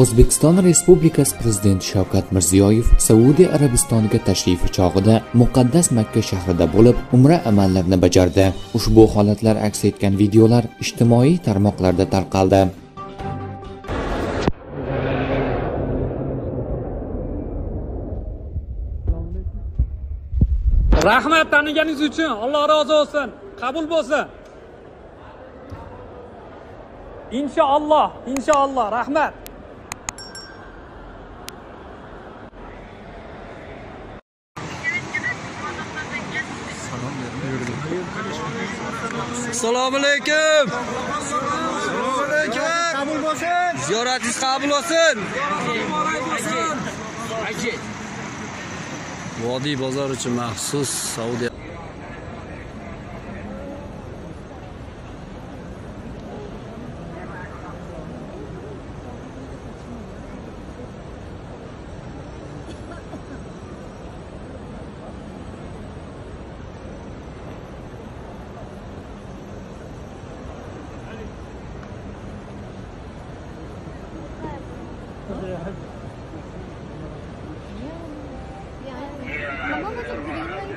o'zbekiston respublikasi prezidenti shavkat mirziyoyev saudiya arabistoniga tashrifi chog'ida muqaddas makka shahrida bo'lib umra amallarini bajardi. Ushbu holatlar aks etgan videolar ijtimoiy tarmoqlarda tarqaldi. Rahmat taniganingiz uchun. Alloh rozi bo'lsin qabul bo'lsin. Inshaalloh inshaalloh rahmat. Assalomu alaykum. Assalomu alaykum. Qabul bo'lsin. Ziyoratingiz qabul bo'lsin. Vodiy bozor uchun maxsus saudiya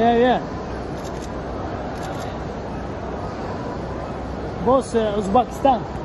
Yeah, yeah. Boss, uh, Uzbekistan.